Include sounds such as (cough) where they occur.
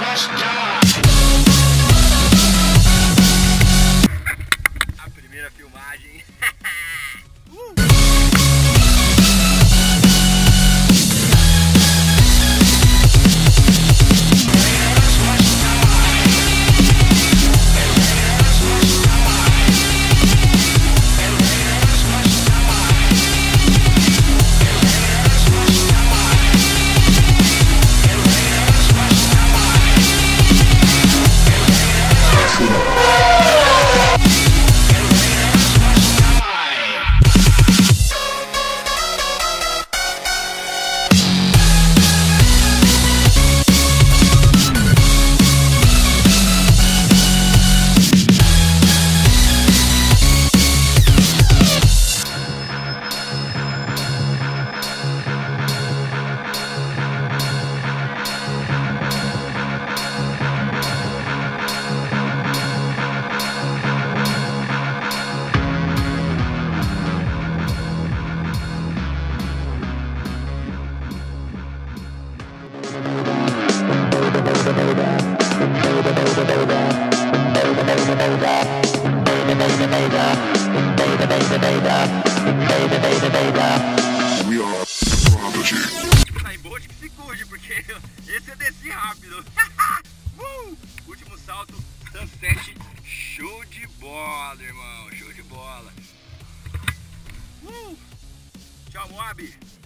mais. Aí, boa de que se cuide, porque esse eu desci rápido. (laughs) Uh! Último salto, sunset, show de bola, irmão, show de bola. Uh! Tchau, Moab.